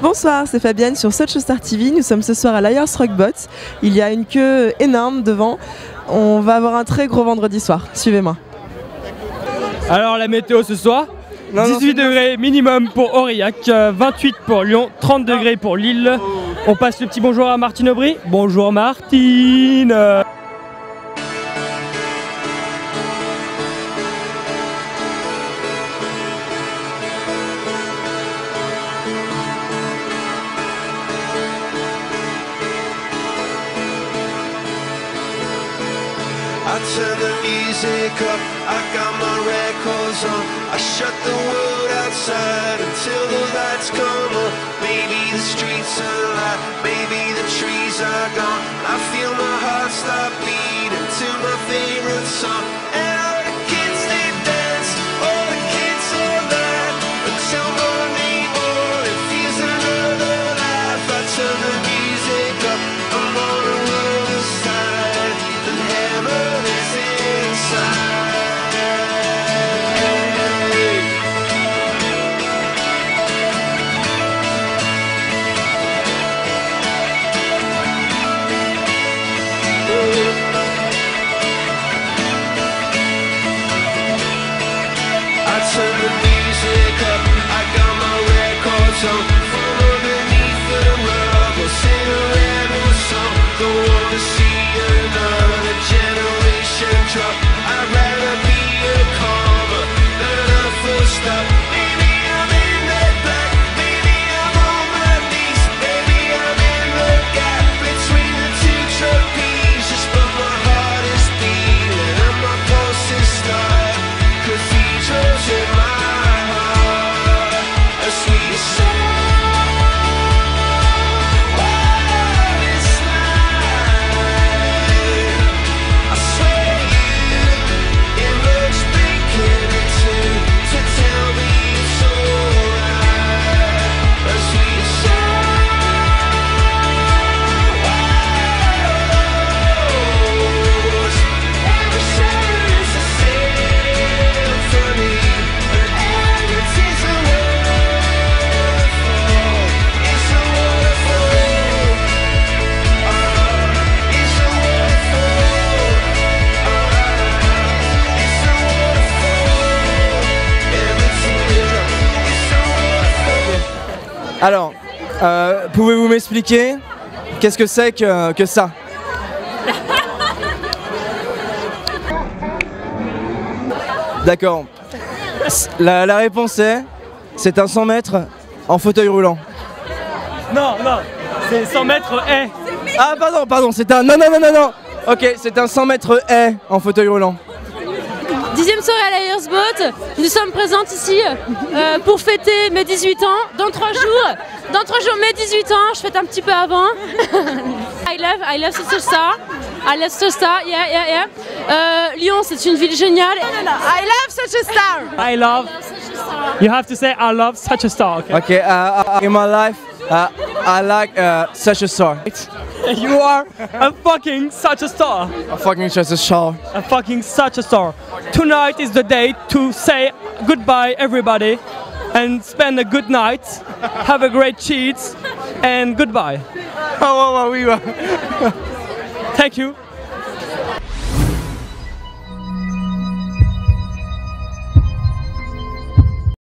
Bonsoir, c'est Fabienne sur Such Star TV. Nous sommes ce soir à Liars Rockbot. Il y a une queue énorme devant. On va avoir un très gros vendredi soir. Suivez-moi. Alors la météo ce soir 18 degrés minimum pour Aurillac, euh, 28 pour Lyon, 30 degrés pour Lille. On passe le petit bonjour à Martine Aubry. Bonjour Martine I turn the music up, I got my records on. I shut the world outside until the lights come on. Maybe the streets are alive, maybe the trees are gone. I feel my heart stop beating to my favorite song. Turn the music up, I got my records on Alors, euh, pouvez-vous m'expliquer qu'est-ce que c'est que, que ça? D'accord. La, la réponse est, c'est un 100 mètres en fauteuil roulant. Non, non, c'est 100 mètres haie Ah pardon, pardon, c'est un... Non, non, non, non, non Ok, c'est un 100 mètres haie en fauteuil roulant. Dixième soirée à la Boat. Nous sommes présentes ici euh, pour fêter mes 18 ans dans trois jours. Dans trois jours, mes 18 ans, je fête un petit peu avant. I love, I love Star. I love Star, yeah, yeah, yeah. Euh, Lyon, c'est une ville géniale. I love such a star. I love You have to say I love such a star, okay? Ok, uh, uh, in my life, uh, I like uh, such a star. You are a fucking such a star A fucking such a star. A fucking such a star Tonight is the day to say goodbye everybody and spend a good night. Have a great cheat and goodbye. Oh, oh, oh. Thank you